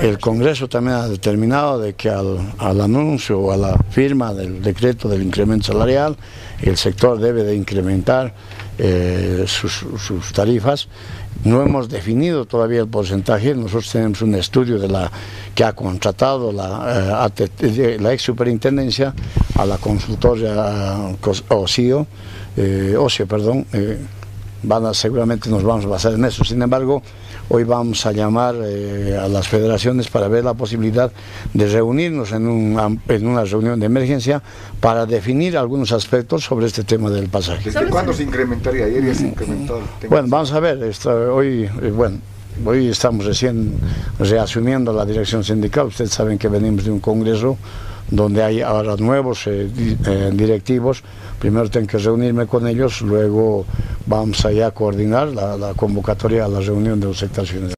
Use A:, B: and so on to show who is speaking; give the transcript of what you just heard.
A: el Congreso también ha determinado de que al, anuncio o a la firma del decreto del incremento salarial, el sector debe de incrementar eh, sus, tarifas. No hemos definido todavía el porcentaje, nosotros tenemos un estudio que ha contratado la, eh, la ex superintendencia a la consultora OSIO, eh, OSIO, perdón, eh, van a- seguramente nos vamos a basar en eso. Sin embargo, hoy vamos a llamar eh, a las federaciones para ver la posibilidad de reunirnos en, un am- en una reunión de emergencia para definir algunos aspectos sobre este tema del pasaje.
B: ¿Desde cuándo se incrementaría? Ayer ya se incrementó.
A: Bueno, vamos a ver, esto, hoy, eh, bueno, hoy estamos recién reasumiendo la dirección sindical. Ustedes saben que venimos de un congreso donde hay ahora nuevos eh, eh, directivos. Primero tengo que reunirme con ellos, luego vamos allá a coordinar la, la convocatoria a la reunión de los sectarios generales.